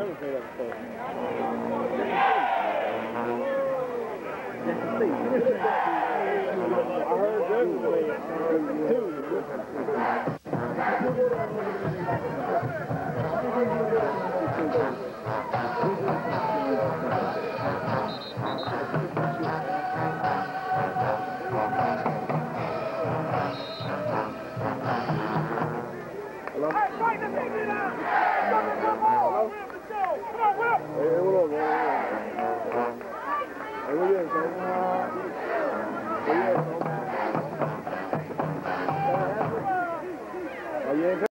never played that before. I heard Jordan play it. Hello? Hey, fight the thing down! Hello? 越熟嘛，越熟嘛，越。